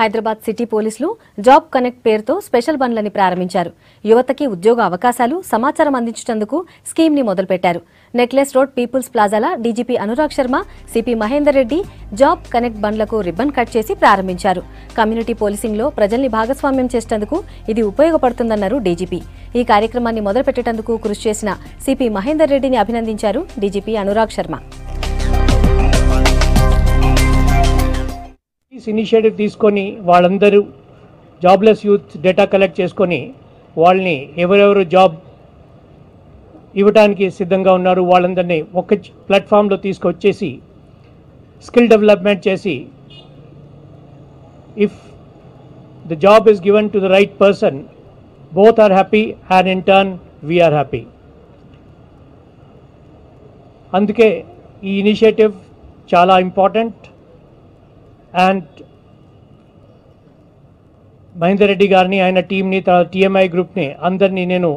Hyderabad city పోలీసులు job connect పేరుతో special బండ్లని ప్రారంభించారు. యువతకి ఉద్యోగ అవకాశాలు సమాచారం అందించేందుకు స్కీమ్ని మొదలుపెట్టారు. Necklace road people's ప్లాజాల DGP Anurag Sharma CP Mahender Reddy job connect బండ్లకు రిబ్బన్ కట్ చేసి ప్రారంభించారు. కమ్యూనిటీ పోలీసింగ్లో ప్రజల్ని భాగస్వామ్యం చేసేందుకు ఇది ఉపయోగపడుతుందన్నారు డీజీపీ. ఈ కార్యక్రమాన్ని మొదలుపెట్టేందుకు కృషి చేసిన సిపి మహేందర్ రెడ్డిని అభినందించారు డీజీపీ అనురాగ్ శర్మ. ఇనిషియేటివ్ తీసుకొని వాళ్ళందరూ జాబ్లెస్ యూత్ డేటా కలెక్ట్ చేసుకొని వాళ్ళని ఎవరెవరు జాబ్ ఇవ్వడానికి సిద్ధంగా ఉన్నారు వాళ్ళందరినీ ఒక ప్లాట్ఫామ్లో తీసుకొచ్చేసి స్కిల్ డెవలప్మెంట్ చేసి if the job is given to the right person both are happy and in turn we are happy అందుకే ఈ ఇనిషియేటివ్ చాలా important. అండ్ మహేందర్ రెడ్డి గారిని ఆయన టీంని తర్వాత టీఎంఐ గ్రూప్ని అందరినీ నేను